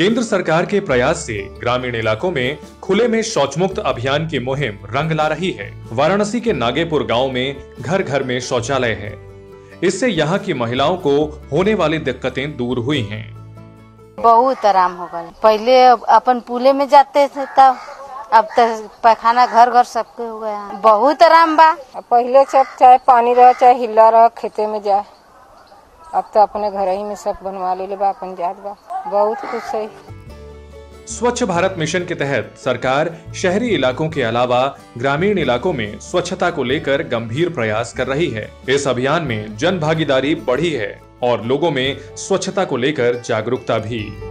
केंद्र सरकार के प्रयास से ग्रामीण इलाकों में खुले में शौच मुक्त अभियान की मुहिम रंग ला रही है। वाराणसी के नागेपुर गाँव में घर घर में शौचालय है। इससे यहाँ की महिलाओं को होने वाली दिक्कतें दूर हुई हैं। बहुत आराम हो गए पहले अपन पुले में जाते थे तब। अब तो पैखाना घर घर सबके हो गया। बहुत आराम बा। पहले सब चाहे पानी रह चाहे हिला रह खेते में जाए। अब तो अपने घर ही में सब बनवा ले बा, अपन जात बा। बहुत खुश है। स्वच्छ भारत मिशन के तहत सरकार शहरी इलाकों के अलावा ग्रामीण इलाकों में स्वच्छता को लेकर गंभीर प्रयास कर रही है। इस अभियान में जन भागीदारी बढ़ी है और लोगों में स्वच्छता को लेकर जागरूकता भी।